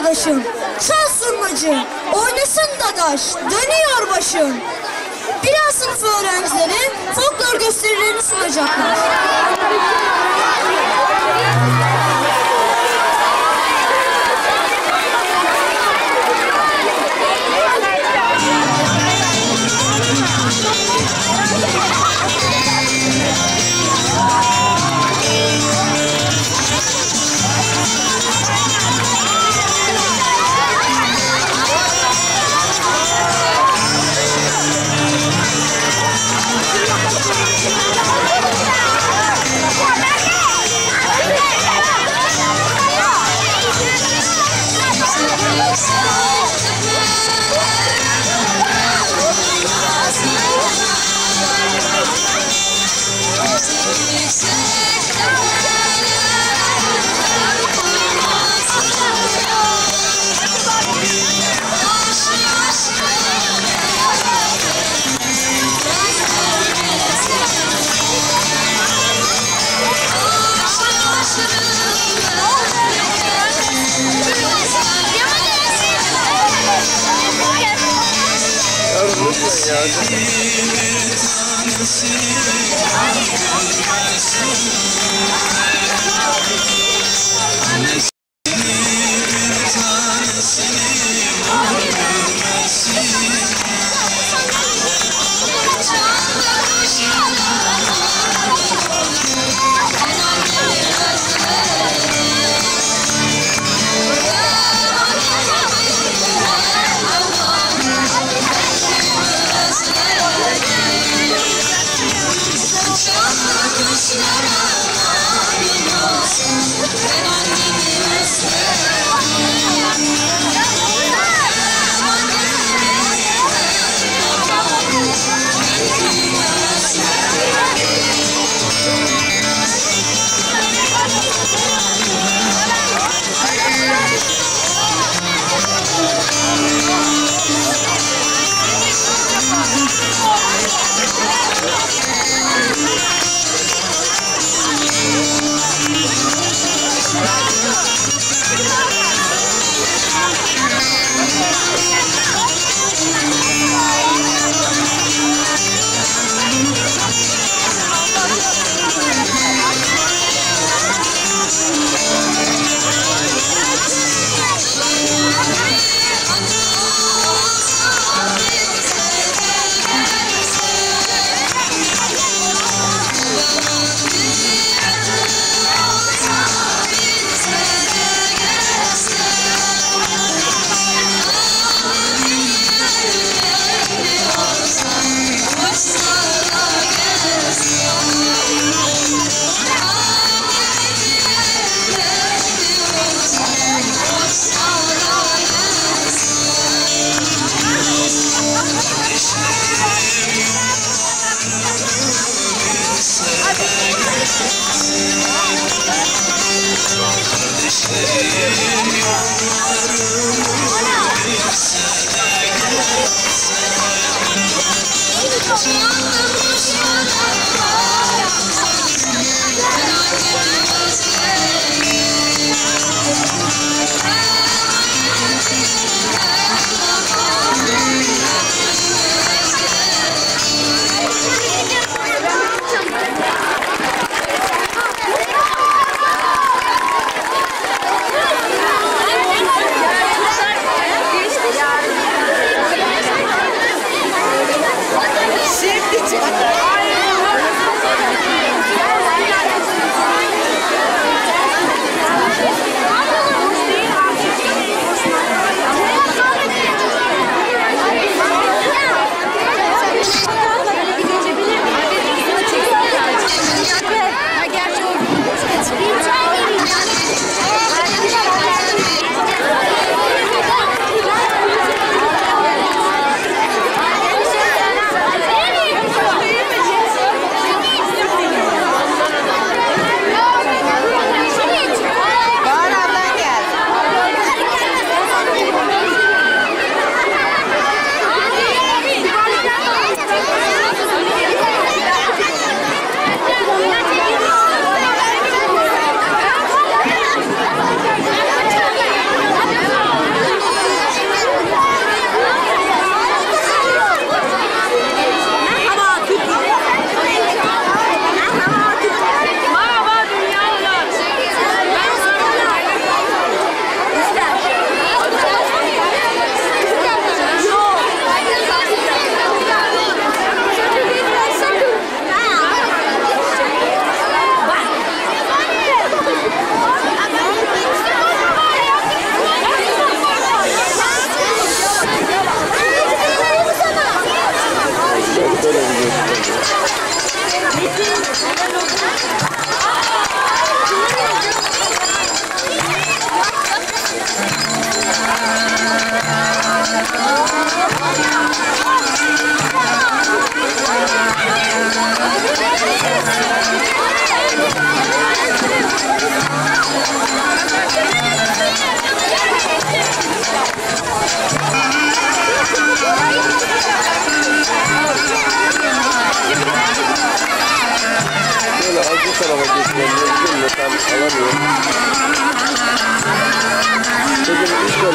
dadaşım, çal zurnacı, oynasın dadaş, dönüyor başım. Birer sınıf öğrencileri folklor gösterilerini sunacaklar. you know, 孔 明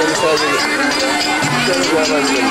Sadece. Sadece. Sadece.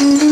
Mm-hmm.